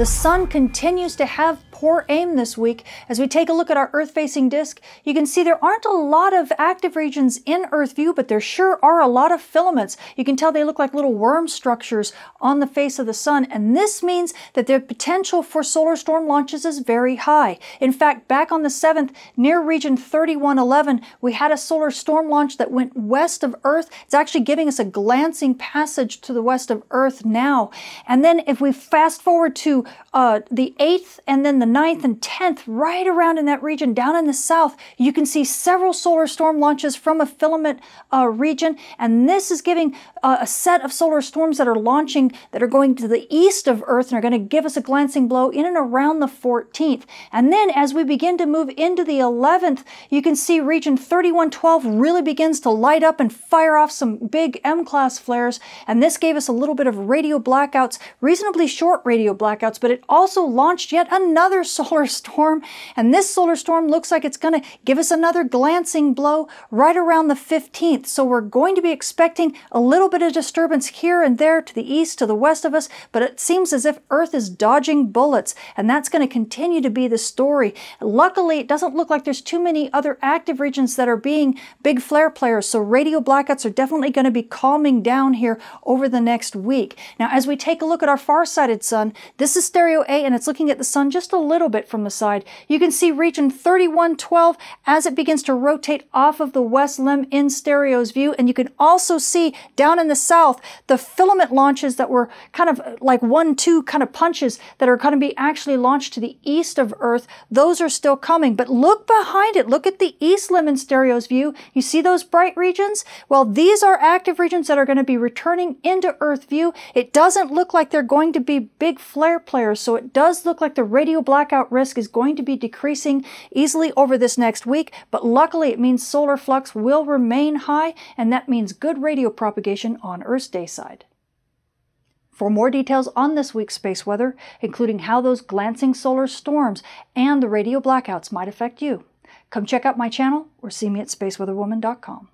The sun continues to have poor aim this week. As we take a look at our Earth-facing disk, you can see there aren't a lot of active regions in Earth view, but there sure are a lot of filaments. You can tell they look like little worm structures on the face of the sun, and this means that the potential for solar storm launches is very high. In fact, back on the 7th, near region 3111, we had a solar storm launch that went west of Earth. It's actually giving us a glancing passage to the west of Earth now. And then if we fast forward to uh, the 8th and then the 9th and 10th, right around in that region, down in the south, you can see several solar storm launches from a filament uh, region. And this is giving uh, a set of solar storms that are launching that are going to the east of Earth and are going to give us a glancing blow in and around the 14th. And then as we begin to move into the 11th, you can see region 3112 really begins to light up and fire off some big M-class flares. And this gave us a little bit of radio blackouts, reasonably short radio blackouts, but it also launched yet another solar storm. And this solar storm looks like it's going to give us another glancing blow right around the 15th. So we're going to be expecting a little bit of disturbance here and there to the east, to the west of us, but it seems as if Earth is dodging bullets. And that's going to continue to be the story. Luckily, it doesn't look like there's too many other active regions that are being big flare players. So radio blackouts are definitely going to be calming down here over the next week. Now, as we take a look at our far-sighted sun, this is stereo A and it's looking at the sun just a little bit from the side. You can see region 3112 as it begins to rotate off of the west limb in stereo's view. And you can also see down in the south, the filament launches that were kind of uh, like one, two kind of punches that are going to be actually launched to the east of Earth. Those are still coming, but look behind it. Look at the east limb in stereo's view. You see those bright regions? Well, these are active regions that are going to be returning into Earth view. It doesn't look like they're going to be big flare players, so it does look like the radio blackout risk is going to be decreasing easily over this next week, but luckily it means solar flux will remain high, and that means good radio propagation on Earth's day side. For more details on this week's space weather, including how those glancing solar storms and the radio blackouts might affect you, come check out my channel or see me at spaceweatherwoman.com.